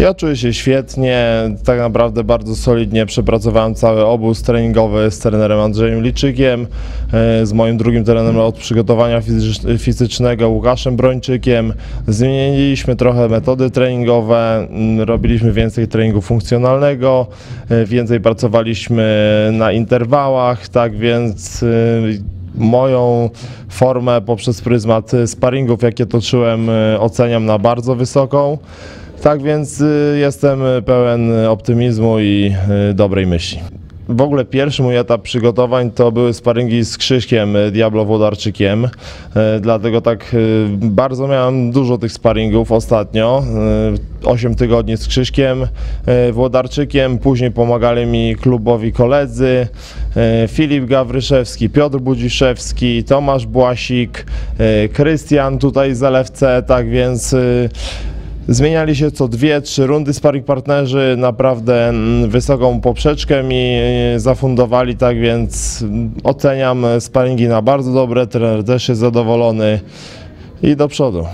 Ja czuję się świetnie, tak naprawdę bardzo solidnie przepracowałem cały obóz treningowy z trenerem Andrzejem Liczykiem, e, z moim drugim trenerem od przygotowania fizycz- fizycznego Łukaszem Brończykiem. Zmieniliśmy trochę metody treningowe, robiliśmy więcej treningu funkcjonalnego, e, więcej pracowaliśmy na interwałach, tak więc e, moją formę poprzez pryzmat sparingów, jakie toczyłem, oceniam na bardzo wysoką. Tak więc y, jestem pełen optymizmu i y, dobrej myśli. W ogóle pierwszy mój etap przygotowań to były sparingi z Krzyśkiem y, Diablo Włodarczykiem, y, dlatego tak bardzo miałem dużo tych sparingów ostatnio. 8 tygodni z Krzyśkiem Włodarczykiem, później pomagali mi klubowi koledzy Filip Gawryszewski, Piotr Budziszewski, Tomasz Błasik, Krystian tutaj z Zalewce, tak więc Zmieniali się co dwie, trzy rundy sparring partnerzy, naprawdę mm, wysoką poprzeczkę mi e, zafundowali, tak więc mm, oceniam sparingi na bardzo dobre, trener też jest zadowolony i do przodu.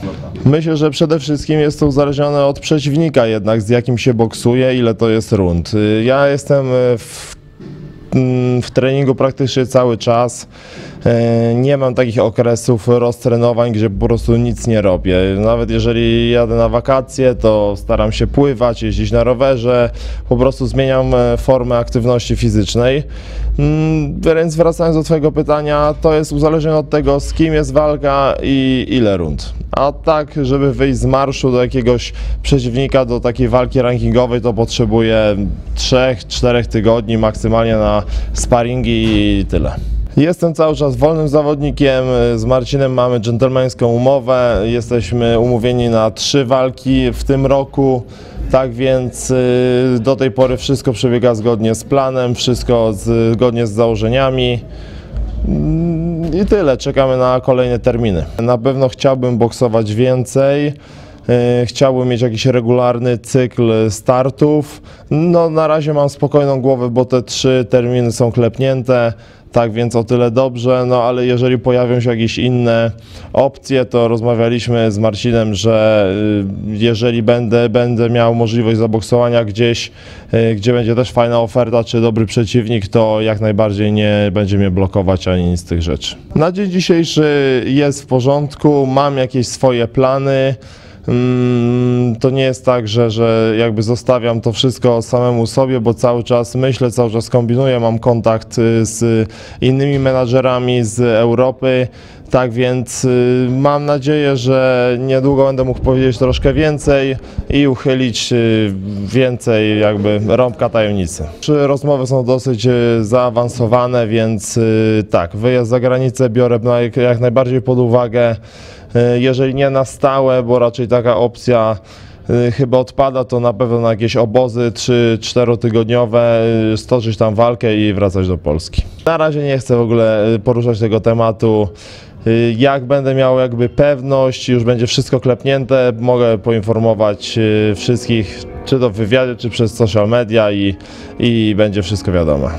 Myślę, że przede wszystkim jest to uzależnione od przeciwnika jednak, z jakim się boksuje, ile to jest rund. Y, Ja jestem e, w w treningu praktycznie cały czas. E, Nie mam takich okresów roztrenowań, gdzie po prostu nic nie robię. Nawet jeżeli jadę na wakacje, to staram się pływać, jeździć na rowerze, po prostu zmieniam e, formę aktywności fizycznej. Mm, Więc wracając do Twojego pytania, to jest uzależnione od tego, z kim jest walka i ile rund. A tak, żeby wyjść z marszu do jakiegoś przeciwnika, do takiej walki rankingowej, to potrzebuję 3-4 tygodni maksymalnie na sparingi i tyle. Jestem cały czas wolnym zawodnikiem. Z Marcinem mamy dżentelmeńską umowę. Jesteśmy umówieni na trzy walki w tym roku. Tak więc y, do tej pory wszystko przebiega zgodnie z planem, wszystko zgodnie z założeniami. Mm, I tyle, czekamy na kolejne terminy. Na pewno chciałbym boksować więcej. E, Chciałbym mieć jakiś regularny cykl startów. No, na razie mam spokojną głowę, bo te trzy terminy są klepnięte. Tak więc o tyle dobrze, no ale jeżeli pojawią się jakieś inne opcje, to rozmawialiśmy z Marcinem, że y, jeżeli będę, będę miał możliwość zaboksowania gdzieś, y, gdzie będzie też fajna oferta czy dobry przeciwnik, to jak najbardziej nie będzie mnie blokować ani nic z tych rzeczy. Na dzień dzisiejszy jest w porządku, mam jakieś swoje plany. Mm, To nie jest tak, że, że jakby zostawiam to wszystko samemu sobie, bo cały czas myślę, cały czas kombinuję, mam kontakt y, z innymi menadżerami z Europy. Tak więc y, mam nadzieję, że niedługo będę mógł powiedzieć troszkę więcej i uchylić y, więcej jakby rąbka tajemnicy. Rozmowy są dosyć zaawansowane, więc tak, wyjazd za granicę biorę jak najbardziej pod uwagę. Y, Jeżeli nie na stałe, bo raczej taka opcja y, chyba odpada, to na pewno na jakieś obozy 3-4 tygodniowe, y, stoczyć tam walkę i wracać do Polski. Na razie nie chcę w ogóle poruszać tego tematu. Jak będę miał jakby pewność, już będzie wszystko klepnięte, mogę poinformować wszystkich, czy to w wywiadzie, czy przez social media i, i będzie wszystko wiadomo.